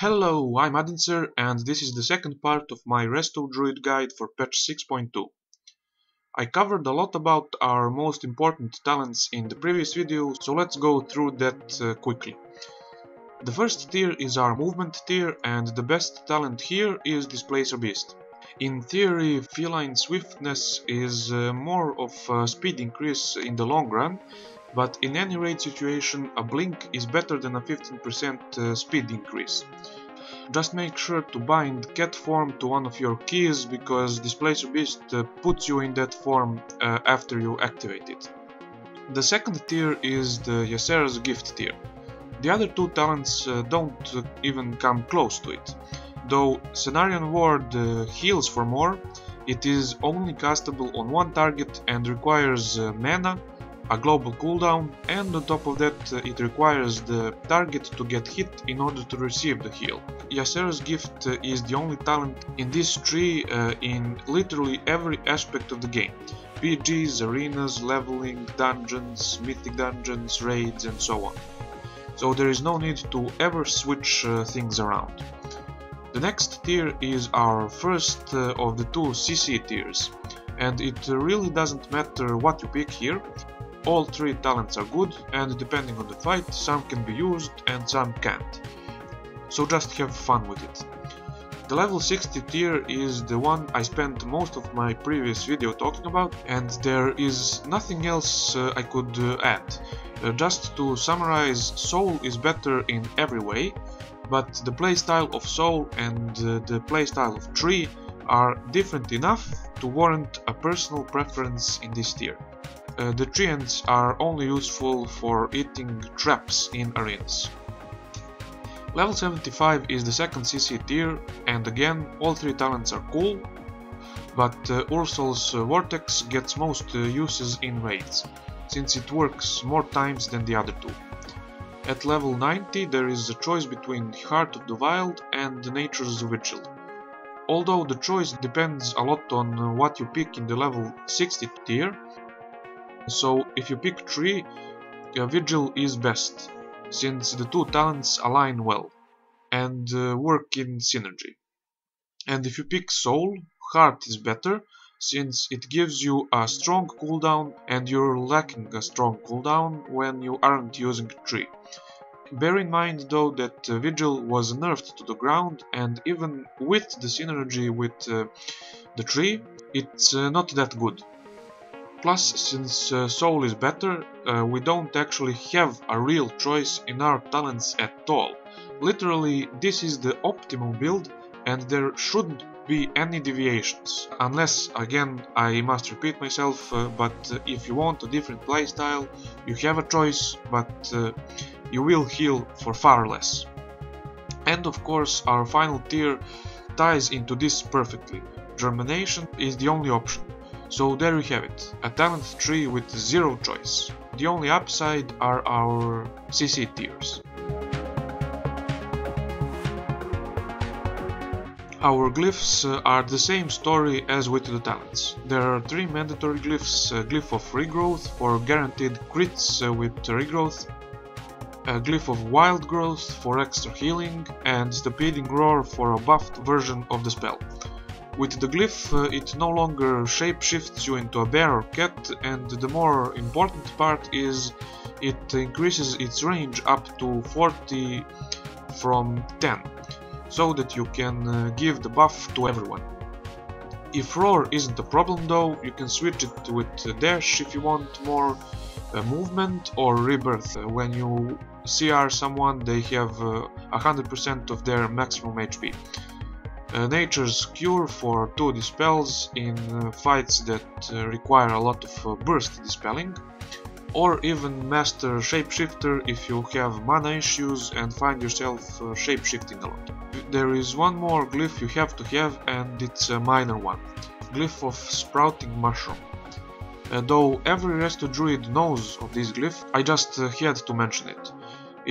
Hello, I'm Adinsur and this is the second part of my Resto Druid guide for patch 6.2. I covered a lot about our most important talents in the previous video, so let's go through that uh, quickly. The first tier is our movement tier and the best talent here is Displacer Beast. In theory, feline swiftness is uh, more of a speed increase in the long run, but in any raid situation a blink is better than a 15% uh, speed increase. Just make sure to bind cat form to one of your keys because Displacer Beast uh, puts you in that form uh, after you activate it. The second tier is the Ysera's gift tier. The other two talents don't even come close to it. Though Cenarion Ward heals for more, it is only castable on one target and requires mana, a global cooldown, and on top of that uh, it requires the target to get hit in order to receive the heal. Ysera's gift uh, is the only talent in this tree uh, in literally every aspect of the game. BGs, arenas, leveling, dungeons, mythic dungeons, raids and so on. So there is no need to ever switch uh, things around. The next tier is our first uh, of the two CC tiers, and it really doesn't matter what you pick here, all three talents are good and depending on the fight some can be used and some can't. So just have fun with it. The level 60 tier is the one I spent most of my previous video talking about and there is nothing else uh, I could uh, add. Uh, just to summarize, Soul is better in every way, but the playstyle of Soul and uh, the playstyle of Tree are different enough to warrant a personal preference in this tier. Uh, the treants are only useful for eating traps in arenas. Level 75 is the second CC tier and again all three talents are cool, but uh, Ursol's uh, Vortex gets most uh, uses in raids, since it works more times than the other two. At level 90 there is a choice between Heart of the Wild and Nature's Vigil. Although the choice depends a lot on uh, what you pick in the level 60 tier, so if you pick Tree, uh, Vigil is best, since the two talents align well and uh, work in synergy. And if you pick Soul, Heart is better, since it gives you a strong cooldown and you're lacking a strong cooldown when you aren't using Tree. Bear in mind though that uh, Vigil was nerfed to the ground and even with the synergy with uh, the tree, it's uh, not that good. Plus, since uh, Soul is better, uh, we don't actually have a real choice in our talents at all. Literally, this is the optimal build and there shouldn't be any deviations. Unless, again, I must repeat myself, uh, but uh, if you want a different playstyle, you have a choice, but uh, you will heal for far less. And of course, our final tier ties into this perfectly. Germination is the only option. So there you have it, a talent tree with zero choice. The only upside are our CC tiers. Our glyphs uh, are the same story as with the talents. There are three mandatory glyphs, a glyph of regrowth for guaranteed crits uh, with regrowth, a glyph of wild growth for extra healing, and the stampeding roar for a buffed version of the spell. With the glyph uh, it no longer shapeshifts you into a bear or cat and the more important part is it increases its range up to 40 from 10 so that you can uh, give the buff to everyone. If roar isn't a problem though, you can switch it with dash if you want more uh, movement or rebirth. When you CR someone they have 100% of their maximum HP. Uh, nature's Cure for 2 dispels in uh, fights that uh, require a lot of uh, burst dispelling, or even Master Shapeshifter if you have mana issues and find yourself uh, shapeshifting a lot. There is one more glyph you have to have and it's a minor one, Glyph of Sprouting Mushroom. Uh, though every Resto Druid knows of this glyph, I just had to mention it.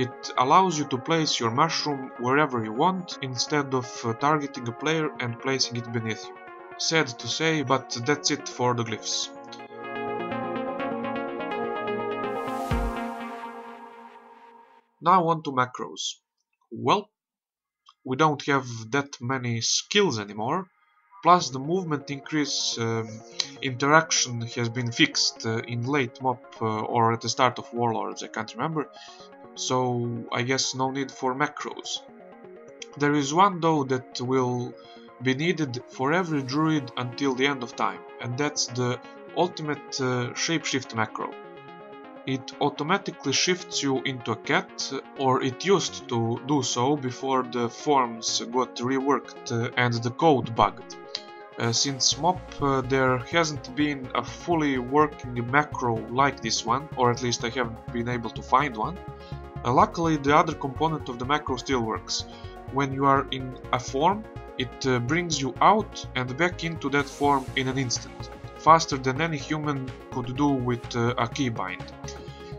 It allows you to place your mushroom wherever you want instead of uh, targeting a player and placing it beneath you. Sad to say, but that's it for the glyphs. Now on to macros. Well, we don't have that many skills anymore. Plus the movement increase um, interaction has been fixed uh, in late MOP uh, or at the start of Warlords, I can't remember. So I guess no need for macros. There is one though that will be needed for every druid until the end of time, and that's the ultimate uh, shapeshift macro. It automatically shifts you into a cat, or it used to do so before the forms got reworked and the code bugged. Uh, since MOP uh, there hasn't been a fully working macro like this one, or at least I haven't been able to find one. Uh, luckily the other component of the macro still works. When you are in a form, it uh, brings you out and back into that form in an instant, faster than any human could do with uh, a keybind.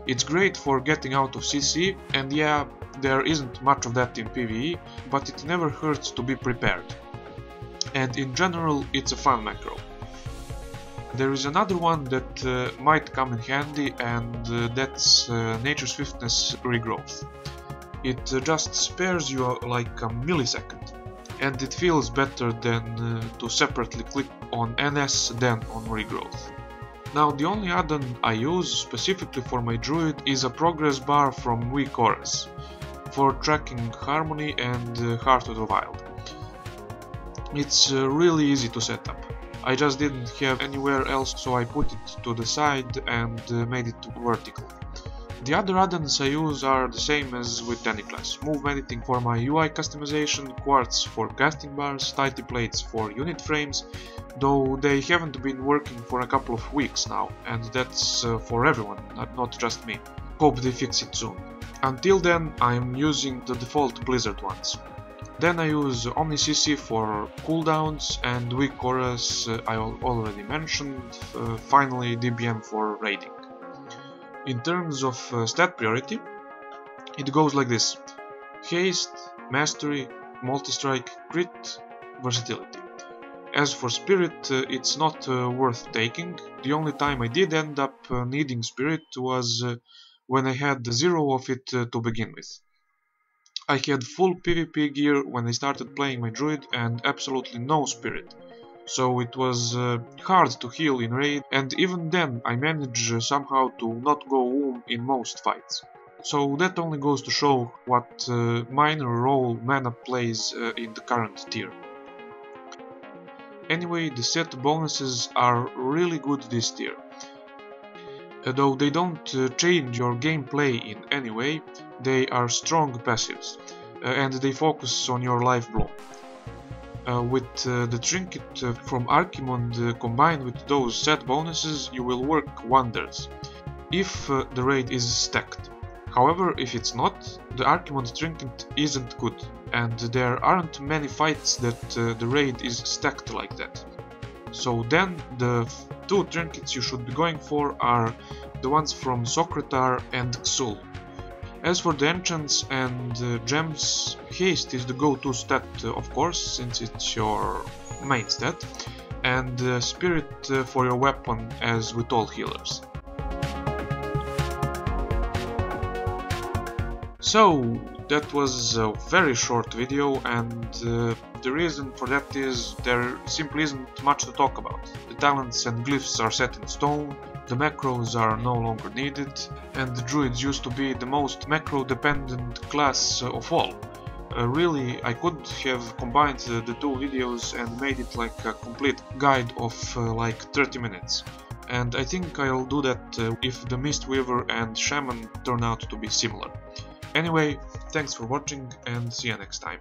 It's great for getting out of CC, and yeah, there isn't much of that in PvE, but it never hurts to be prepared. And in general, it's a fun macro. There is another one that uh, might come in handy and uh, that's uh, Nature Swiftness Regrowth. It uh, just spares you uh, like a millisecond and it feels better than uh, to separately click on NS than on Regrowth. Now the only add-on I use specifically for my druid is a progress bar from Auras for tracking Harmony and Heart of the Wild. It's really easy to set up. I just didn't have anywhere else so I put it to the side and uh, made it vertical. The other add-ons I use are the same as with any class. Move editing for my UI customization, quartz for casting bars, tidy plates for unit frames, though they haven't been working for a couple of weeks now, and that's uh, for everyone, not just me. Hope they fix it soon. Until then, I'm using the default Blizzard ones. Then I use Omni CC for cooldowns and Weak Auras uh, I already mentioned, uh, finally DBM for raiding. In terms of uh, stat priority, it goes like this. Haste, Mastery, Multi-Strike, Crit, Versatility. As for Spirit, uh, it's not uh, worth taking. The only time I did end up needing Spirit was when I had zero of it to begin with. I had full PvP gear when I started playing my druid and absolutely no spirit. So it was uh, hard to heal in raid and even then I managed uh, somehow to not go OOM in most fights. So that only goes to show what uh, minor role mana plays uh, in the current tier. Anyway, the set bonuses are really good this tier. Though they don't uh, change your gameplay in any way, they are strong passives, uh, and they focus on your Lifebloom. Uh, with uh, the trinket uh, from Archimonde uh, combined with those set bonuses, you will work wonders, if the raid is stacked. However, if it's not, the Archimonde trinket isn't good, and there aren't many fights that the raid is stacked like that. So then the two trinkets you should be going for are the ones from Socrethar and Xul. As for the enchants and uh, gems, haste is the go-to stat uh, of course, since it's your main stat, and uh, spirit uh, for your weapon as with all healers. So, that was a very short video and uh, the reason for that is there simply isn't much to talk about. The talents and glyphs are set in stone, the macros are no longer needed, and the druids used to be the most macro dependent class of all. Uh, really, I could have combined uh, the two videos and made it like a complete guide of uh, like 30 minutes. And I think I'll do that uh, if the Mistweaver and Shaman turn out to be similar. Anyway, thanks for watching and see you next time.